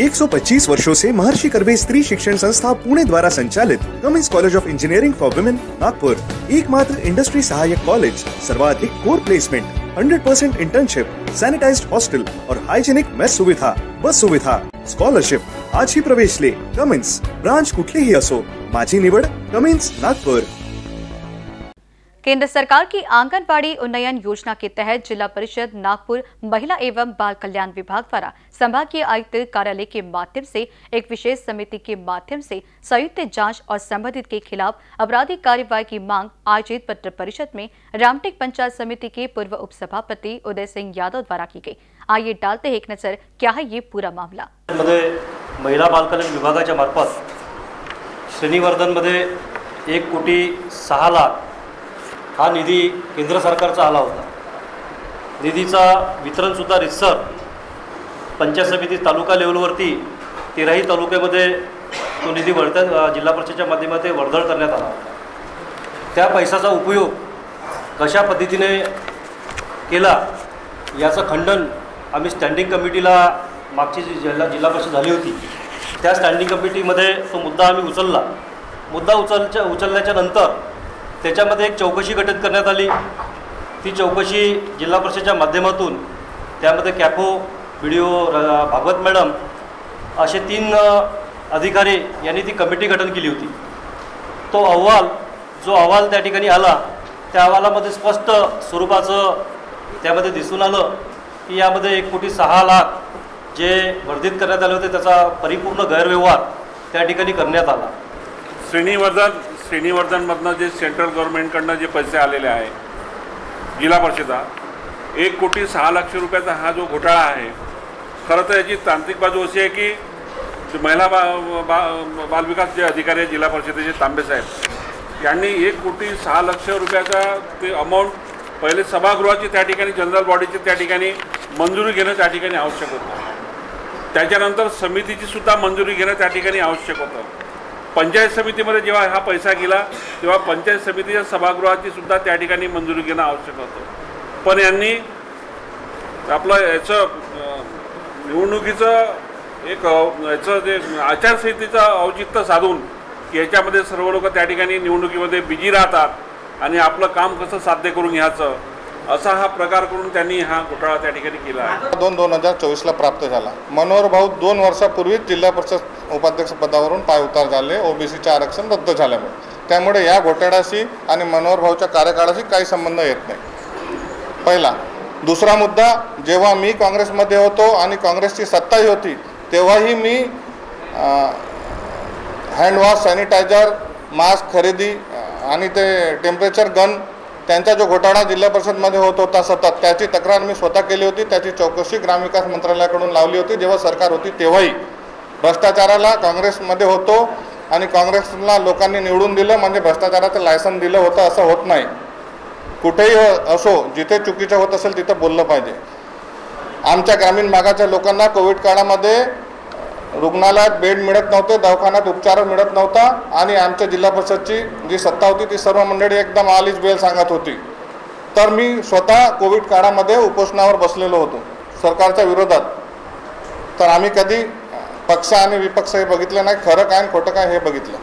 125 वर्षों से महर्षि कर्वे स्त्री शिक्षण संस्था पुणे द्वारा संचालित Cummins college of engineering for women Nagpur, एकमात्र इंडस्ट्री सहायक कॉलेज सर्वाधिक core placement 100% percent internship sanitised hostel और हाइजेनिक मेस सुविधा, बस सुविधा स्कॉलरशिप आज ही प्रवेश ले कमिन्स ब्रांच कुठलीही असो, माझी निवड कमिन्स नागपूर. केंद्र सरकार की आंगनबाड़ी उन्नयन योजना के तहत जिला परिषद, नागपुर, महिला एवं बाल कल्याण विभाग द्वारा संभागीय आयुक्त कार्यालय के माध्यम से, एक विशेष समिति के माध्यम से संयुक्त जाँच और संबंधित के खिलाफ आपराधिक कार्यवाही की मांग आयोजित पत्र परिषद में रामटेक पंचायत समिति के पूर्व उपसभापति उदय सिंह यादव द्वारा की गई। आइए डालते हैं एक नज़र, क्या है ये पूरा मामला? मध्ये महिला बालकल्याण विभागाच्या मार्फत श्रेणीवर्धनमध्ये एक कोटी सहा लाख हा निधी केंद्र सरकारचा आला होता. निधीचा वितरणसुद्धा रितसर पंचायत समिती तालुका लेवलवरती तेराही तालुक्यामध्ये तो निधी वर्धा जिल्हा परिषदेच्या माध्यमात वर्दळ करण्यात आला त्या पैशाचा उपयोग कशा पद्धतीने केला याचं खंडन आम्ही स्टँडिंग कमिटीला मागची जी जिल्हा जिल्हा परिषद झाली होती त्या स्टँडिंग कमिटीमध्ये तो मुद्दा आम्ही उचलला. मुद्दा उचलच्या उचलल्याच्या नंतर त्याच्यामध्ये एक चौकशी गठीत करण्यात आली. ती चौकशी जिल्हा परिषदेच्या माध्यमातून त्यामध्ये CAFO B D O Bhagwat madam असे तीन अधिकारी यांनी ती कमिटी गठन केली होती. तो अहवाल जो अहवाल त्या ठिकाणी आला त्या अहवालामध्ये स्पष्ट स्वरूपाचं त्यामध्ये दिसून आलं की यामध्ये एक कोटी सहा लाख जे वर्धित करण्यात आले होते त्याचा परिपूर्ण गैरव्यवहार त्या ठिकाणी करण्यात आला. श्रीनिवर्धन श्रेणीवर्धनमधनं जे सेंट्रल गव्हर्नमेंटकडनं जे पैसे आलेले आहे जिल्हा परिषदा एक कोटी सहा लक्ष रुपयाचा हा जो घोटाळा आहे खरं तर याची तांत्रिक बाजू अशी आहे की महिला बा बा बालविकास जे अधिकारी आहेत जिल्हा परिषदेचे तांबेसाहेब यांनी एक कोटी सहा लक्ष रुपयाचा ते अमाऊंट पहिले सभागृहाची त्या ठिकाणी जनरल बॉडीची त्या ठिकाणी मंजुरी घेणं त्या ठिकाणी आवश्यक होतं. त्याच्यानंतर समितीची सुद्धा मंजुरी घेणं त्या ठिकाणी आवश्यक होतं. पंचायत समितीमध्ये जेव्हा हा पैसा गेला तेव्हा पंचायत समितीच्या सभागृहाची सुद्धा त्या ठिकाणी मंजुरी घेणं आवश्यक होतं. पण यांनी आपलं याचं निवडणुकीचं एक याचं जे आचारसंहितेचं औचित्य साधून की याच्यामध्ये सर्व लोक त्या ठिकाणी निवडणुकीमध्ये बिजी राहतात आणि आपलं काम कसं साध्य करून घ्यायचं असा हा प्रकार करून त्यांनी हा घोटाळा त्या ठिकाणी केला आहे. दोन दोन हजार चोवीसला प्राप्त झाला. मनोहर भाऊ दोन वर्षापूर्वीच जिल्हा परिषद उपाध्यक्ष पदावरून पायउतार झाले. ओबीसीचे आरक्षण रद्द झाल्यामुळे. त्यामुळे या घोटाळ्याशी आणि मनोहर भाऊच्या कार्यकाळाशी काही संबंध येत नाही. पहिला दुसरा मुद्दा जेव्हा मी काँग्रेसमध्ये होतो आणि काँग्रेसची सत्ताही होती तेव्हाही मी हँडवॉश सॅनिटायझर मास्क खरेदी आणि ते टेम्परेचर गन त्यांचा जो घोटाळा जिल्हा परिषदमध्ये होत होता सतत त्याची तक्रार मी स्वतः केली होती. त्याची चौकशी ग्रामविकास मंत्रालयाकडून लावली होती. जेव्हा सरकार होती तेव्हाही. भ्रष्टाचाराला काँग्रेसमध्ये होतो आणि काँग्रेसला लोकांनी निवडून दिलं म्हणजे भ्रष्टाचाराचं लायसन दिलं होतं असं होत नाही. कुठेही हो- असो जिथे चुकीचं होत असेल तिथं बोललं पाहिजे. आमच्या ग्रामीण भागाच्या लोकांना कोविड काळामध्ये रुग्णालयात बेड मिळत नव्हते दवाखान्यात उपचार मिळत नव्हता आणि आमच्या जिल्हा परिषदची जी सत्ता होती ती सर्व मंडळी एकदम आलीच बेल सांगत होती. तर मी स्वतः कोविड काळामध्ये उपोषणावर बसलेलो होतो सरकारच्या विरोधात. तर आम्ही कधी पक्ष आणि विपक्ष हे बघितलं नाही खरं काय आणि खोटं काय हे बघितलं.